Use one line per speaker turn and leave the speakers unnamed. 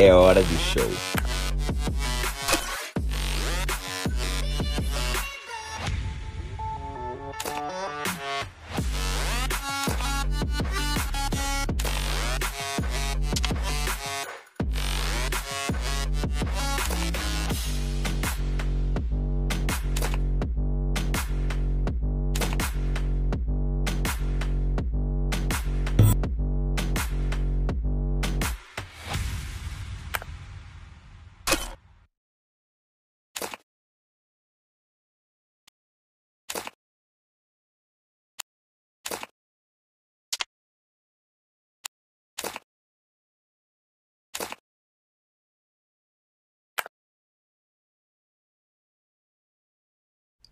É hora do show.